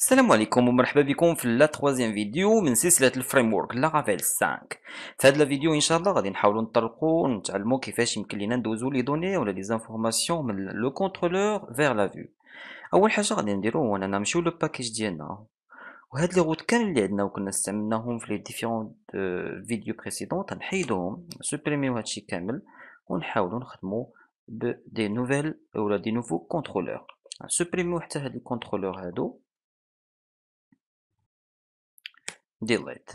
السلام عليكم ومرحبا بكم في la troisième vidéo من سلسلة ال framework Laravel 5 في هذا الفيديو إن شاء الله غادي نحاولوا نطرقوا ونتعلموا كيفاش يمكن لينا ندوزوا les données ولا les informations من le contrôleur vers la vue. أول حاجة غادي نديرو هو أننا نمشيو le package ديالنا. وهاد les routes كامل اللي عندنا وكنا استعملناهم في les différentes vidéos précédentes تنحيدوهم سوبريميو هادشي كامل ونحاولوا نخدموا ب des nouvelles ولا des nouveaux contrôleurs سوبريميو حتى هاد ال contrôleur هادو. delete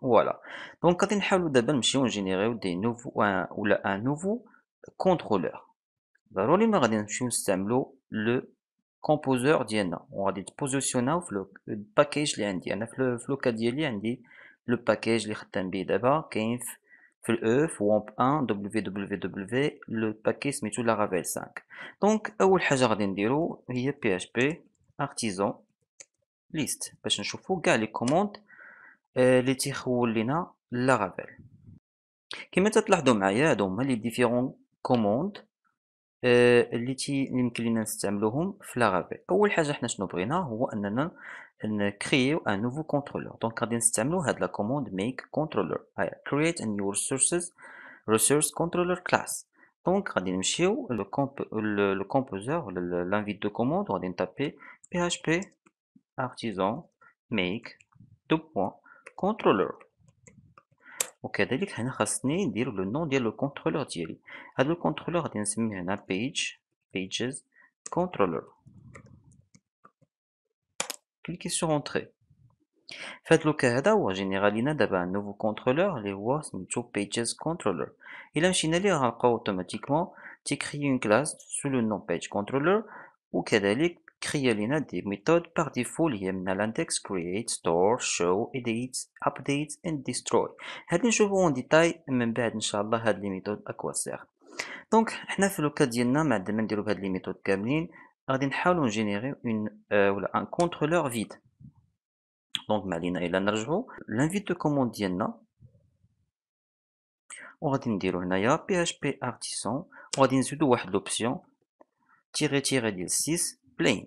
voilà donc غادي نحاولو دابا نمشيو نجينيريو des nouveaux ولا un nouveau contrôleur ضروري ما غادي نمشيو نستعملو le composer ديالنا وغادي تبوزيسيوناو في ال package اللي عندي أنا في local ديالي عندي le package اللي خدام به دابا كاين في الاو في wamp 1 www le package سميتو Laravel 5 donc أول حاجة غادي نديرو هي php artisan list باش نشوفو كاع les commandes اللي تيخول لينا Laravel كما تلاحظوا معايا هادو هما les différentes commandes اللي تي يمكن لينا نستعملوهم في Laravel أول حاجة حنا شنو بغينا؟ هو أننا نكريو un nouveau contrôleur donc غادي نستعملو هاد la commande make controller create a new resources resource controller class. donc غادي نمشيو le composer l'invite de commande وغادي نتابي php artisan make deux controller وكذلك هنا خاصني ندير le nom ديال le contrôleur ديالي هاد le contrôleur غادي نسميه هنا page pages controller cliquer sur entrée فهاد le cas هذا هو générer لينا دابا un nouveau contrôleur اللي هو سميتو pages controller الا مشينا ليه غنلقاو automatiquement تي créer une classe sous le nom page controller وكذلك créer لنا des méthodes par اللي هي من l'index create store show edit update and destroy. هادي نشوفو en détail من بعد إن شاء الله هاد les méthodes à quoi sert. Donc حنا في le cas ديالنا ما عندنا نديرو بهاد les méthodes كاملين غادي نحاولو ن générer يو un ولا un contrôleur vide donc ما علينا إلا نرجعو. l'invite de commande ديالنا. وغادي نديرو هنايا PHP artisan وغادي نزيدو واحد l'option tiret tiret ديال 6 plain.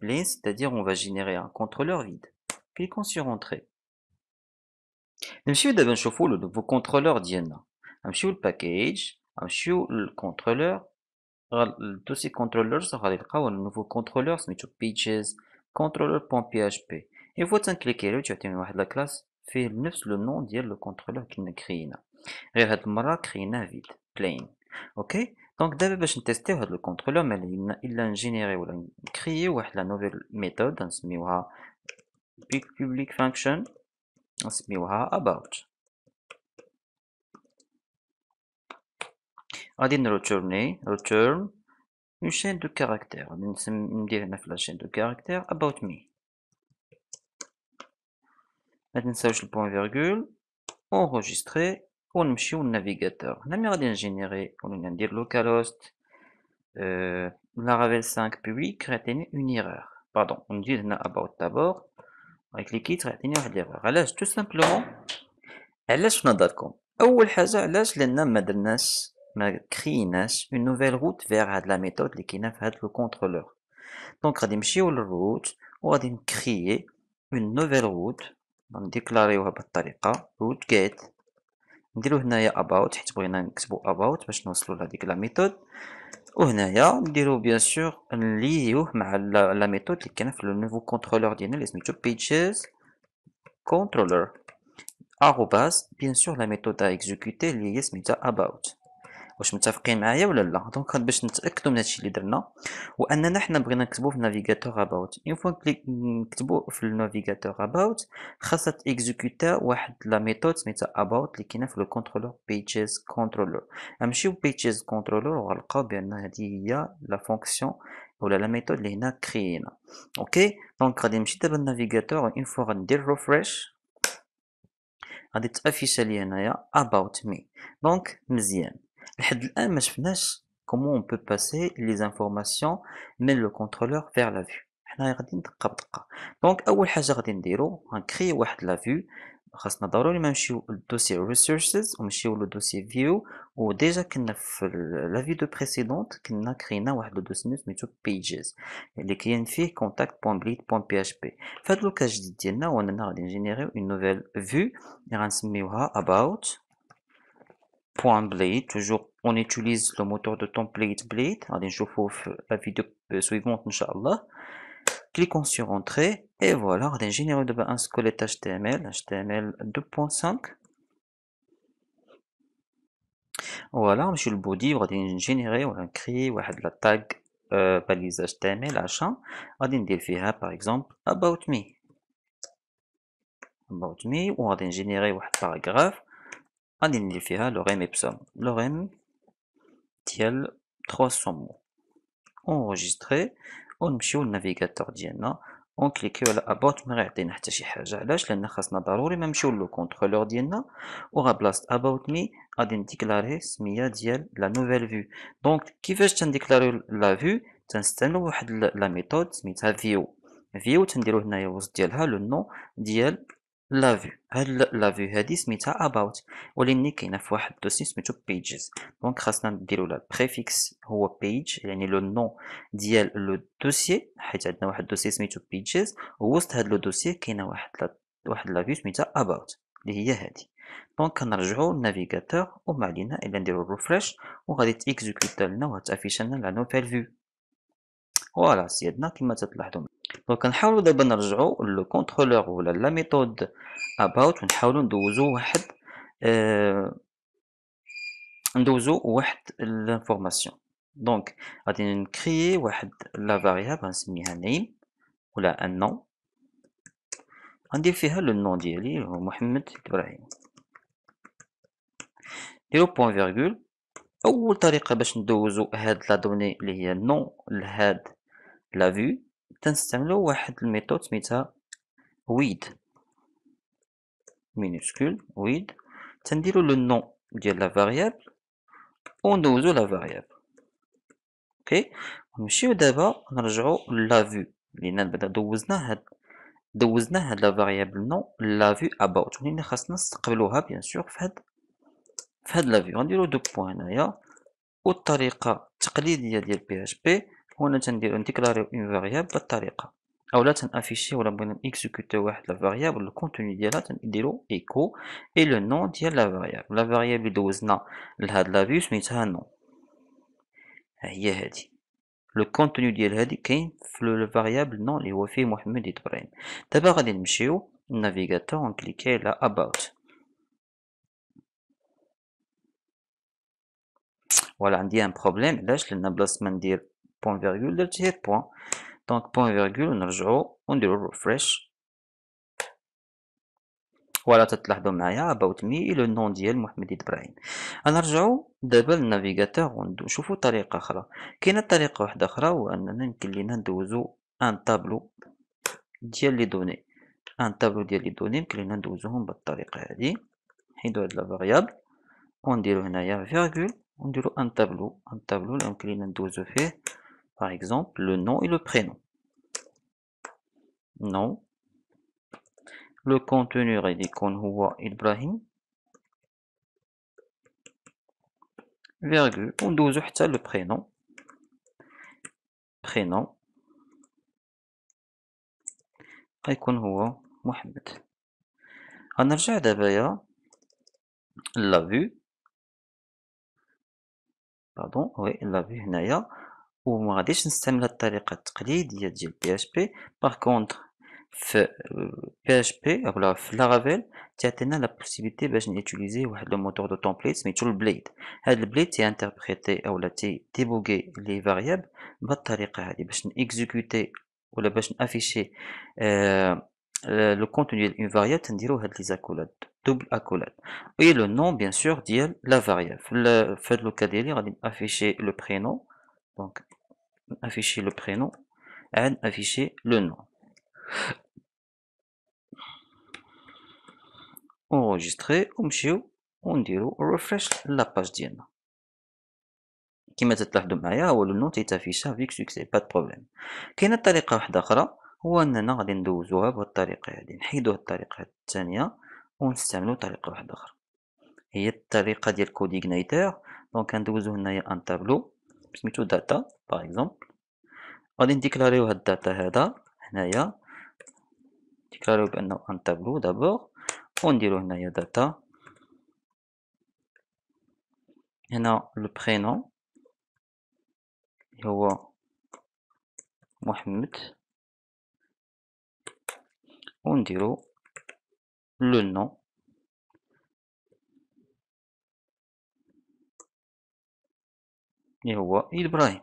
Plain, c'est-à-dire on va générer un contrôleur vide. Cliquons sur Entrée. نمشيو دابا نشوفو le nouveau contrôleur ديالنا نمشيو ال package نمشيو لل contrôleur ال dossier controllers غادي نلقاو nouveau contrôleur سميتو pages controller point PHP une fois تن cliquer يو تعطيني واحد la classe فيه نفس le nom ديال le contrôleur كنا créer نا غير هاد المره créer ناه vide plain OK donc دابا باش ن tester يو هاد ال contrôleur ما لينا إلا ن générer ولا ن créer واحد la nouvelle méthode نسميوها public function نسميوها about. غادي ن retourner return une chaîne de caractères. غادي ندير هنا في la chaîne de caractères about me. ما تنساوش ال point-virgule enregistrer ونمشيو لل navigateur هنا ملي غادي ن générer ولا ندير localhost Laravel 5 public غيعطيني une erreur pardon ندير هنا about d'abord غي cliquer ت غيعطيني واحد l'erreur علاش tout simplement علاش في نظركم اول حاجة علاش لأن ما درناش ما créer ناش une nouvelle route vers هاد la méthode اللي كاينة في هاد le contrôleur donc غادي نمشيو لل route وغادي ن créer une nouvelle route ن déclarer يوها بالطريقة route get نديرو هنايا about حيت بغينا نكتبو about باش نوصلو لهاديك la méthode وهنايا نديرو bien sûr ن lier وه مع la méthode اللي كاينة في le nouveau contrôleur ديالنا اللي سميتو pages. Controller. Arobase bien sûr la méthode à exécuter اللي هي سميتها about. واش متفقين معايا ولا لا. donc باش نتأكدوا من هادشي اللي درنا وأننا حنا بغينا نكتبو في ال navigateur about une fois نكتبو في ال navigateur about خاصها ت exécuter واحد la méthode سميتها about اللي كاينة في le contrôleur pages controller نمشيو pages controller وغنلقاو بأن هذه هي la fonction ولا la méthode اللي هنا créer ينا. OK donc غادي نمشي دابا ال navigateur une fois غندير refresh غادي ت afficher لي هنايا about me. Donc مزيان. لحد الان ما شفناش comment on peut passer les informations من le contrôleur vers la vue حنا غادي دقه بدقه donc اول حاجة غادي نديرو غن créer واحد la vue خاصنا ضروري ما نمشيو لل dossier resources ونمشيو لل dossier views و déjà كنا في la vidéo précédente كنا créer نا واحد le dossier سميتو pages اللي كاين فيه contact point blade point PHP فهاد le cas جديد ديالنا هو اننا غادي ن générer يو une nouvelle vue اللي غنسميوها about point blade toujours on utilise le moteur de template blade غادي نشوفو في la vidéo suivante ان شاء الله cliquons sur entrée et voilà غادي ن générer يو دابا un squelette html html 2.5 voilà نمشيو لل body وغادي ن générer ولا ن créer واحد la tag balise HTML عشان غادي ندير فيها par exemple about me. About me وغادي ن générer واحد paragraphe غادي ندير فيها lorem ipsum lorem ديال 300 mots enregistrer ونمشيو لل navigateur ديالنا ون cliquer يو على about ما غيعطينا حتى شي حاجة علاش لأن خاصنا ضروري ما نمشيو le contrôleur ديالنا وغا بلاصه about me غادي ن déclarer سميه ديال la nouvelle vue donc كيفاش تن déclarer يو la vue تنستعملو واحد la méthode سميتها view view تنديرو هنايا وسط ديالها le nom ديال la vue هاد la vue هادي سميتها about ولكن كاينة في واحد الدوسي سميتو pages donc خاصنا نديرو la préfixe هو pages يعني le nom ديال le dossier حيت عندنا واحد الدوسي سميتو pages ووسط هاد le dossier كاينة واحد la واحد la vue سميتها about اللي هي هادي donc كنرجعو لل navigateur وما علينا الا نديرو refresh وغادي ت exécuter لنا وغت affiche لنا la nouvelle vue voilà سيادنا كما تلاحظوا donc نحاولوا دابا نرجعوا le contrôleur ولا la méthode about ونحاولوا ندوزو واحد آه ندوزو واحد ال information donc غادي ن créer واحد la variable غنسميها name ولا un nom غندير فيها le nom ديالي هو محمد إبراهيم نديرو point-virgule اول طريقه باش ندوزو هاد la donnée اللي هي nom لهاد la vue تنستعملو واحد ال méthode سميتها with minuscule with. تنديرو le nom ديال la variable وندوزو la variable. OK نمشيو دابا نرجعو la vue لأن بدا دوزنا هاد دوزنا هاد la variable nom la vue about ولينا خاصنا نستقبلوها bien sûr في هاد في هاد la vue غنديرو deux points هنايا. والطريقة التقليدية ديال PHP هو أنا تنديرو نديكلاريو une variable بهاد الطريقة اولا تنافيشي ولا بغينا نيكزيكوتيو واحد la variable ال contenu ديالها تنديرو echo et le nom ديال la variable la variable اللي دوزنا لهاد la vue سميتها nom هي هادي. le contenu ديال هادي كاين في le variable nom اللي هو فيه محمد إبراهيم. دابا غادي نمشيو لل navigateur ونكليكي على about voilà عندي un problème علاش؟ لأن بلاصه ما ندير point virgule درت غير point donc point virgule ونرجعو ونديرو refresh voilà تتلاحظوا معايا about me le nom ديال محمد إبراهيم غنرجعو دابا لل navigateur ونشوفو طريقه أخرى كاينة طريقه واحدة أخرى هو اننا يمكن لينا ندوزو un tableau ديال les données un tableau ديال les données يمكن لينا ندوزوهم بالطريقة هادي نحيدو هاد la variable ونديرو هنايا virgule ونديرو un tableau un tableau يمكن لينا ندوزو فيه par exemple le nom et le prénom. Nom le contenu غادي يكون هو إبراهيم virgule وندوزو حتى le prénom prénom غيكون هو محمد غنرجع دابايا لا فيو باردون وي لا فيو هنايا وما غاديش نستعمل الطريقة التقليدية ديال بي اش بي باغ كونطخ في بي اش بي اولا في Laravel تعطينا la possibilité باش نيتيليزي واحد le moteur de template سميتو ال Blade هاد ال Blade تي انتربريتي اولا تي ديبوغي les variables بهاد الطريقة هادي باش نيكزيكوتي ولا باش نأفيشي le contenu ديال une variable تنديرو هاد les accolades double accolade et le nom bien sûr ديال la variable. في هاد le cas ديالي غادي نأفيشي le prénom donc afficher le prénom et afficher le nom. Enregistrer ونمشيو ونديرو refresh la page ديالنا كما تلاحظوا معايا هو le nom تيتافيشا avec succès pas problème كاينة طريقه واحدة أخرى هو اننا غادي ندوزوها بهاد الطريقة هادي نحيدو الطريقة الثانية ونستعملو طريقه واحدة أخرى هي الطريقة ديال CodeIgniter donc غندوزو هنايا un tableau سميتو data par exemple غادي نديكلاريو هاد ال data هذا هنايا. ديكلاريو بأنه un tableau d'abord ونديرو هنايا data هنا le prénom هو محمد. ونديرو le nom اللي هو إبراهيم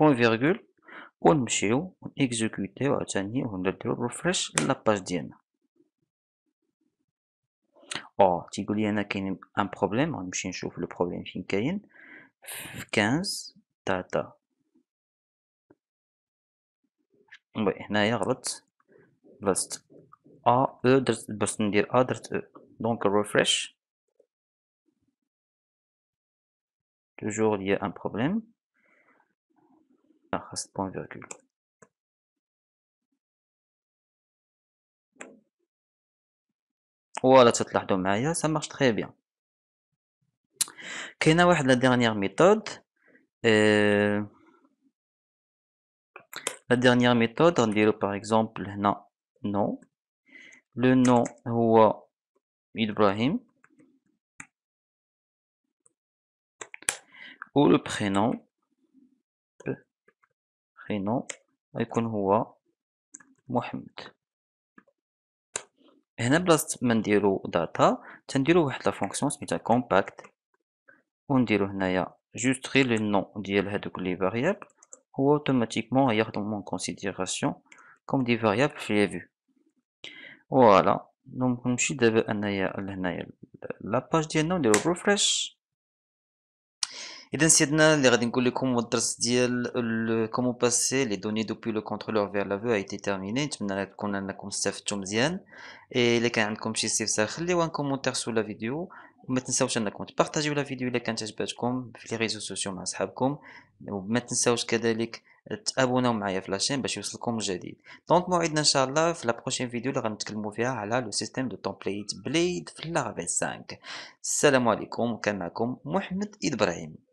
point virgule ونمشيو نكزيكوتيو عاوتاني ونديرو refresh la page ديالنا أو تيقولي أنا كاين ان بروبليم غنمشي نشوف لو بروبليم فين كاين في 15 داتا وي هنايا غلطت بلاصة ا أو درت باش ندير ا درت أو دونك ريفريش toujours il y a un problème خاص point virgule فوالا تتلاحظوا معايا ça marche très bien كاينه واحد لا dernière méthode euh, la dernière méthode غنديرو par exemple هنا non le nom هو إبراهيم ou le prénom. Prénom غيكون هو محمد. هنا بلاصة ما نديرو data تنديرو واحد la fonction سميتها compact ونديرو هنايا juste غير le nom ديال هادوك les variables هو automatiquement ياخدهم en considération comme des variables في les vues voilà donc نمشي دابا انايا لهنايا la page ديالنا ونديرو refresh اذا سيدنا اللي غادي نقول لكم الدرس ديال comment passer les données depuis le contrôleur vers la vue était terminé نتمنى تكون أنكم استفدتوا مزيان. اي إلا كان عندكم شي استفسار خليوها commentaire sous la vidéo وما تنساوش أنكم تبارطاجيو la vidéo إلا كانت عجبتكم في les réseaux sociaux مع صحابكم وما تنساوش كذلك تابوناو معايا في la chaîne باش يوصلكم الجديد. donc موعدنا إن شاء الله في la prochaine vidéo اللي غنتكلموا فيها على لو سيستيم دو تومبليت بليد في لارافيل 5 السلام عليكم. وكان معكم محمد إبراهيم.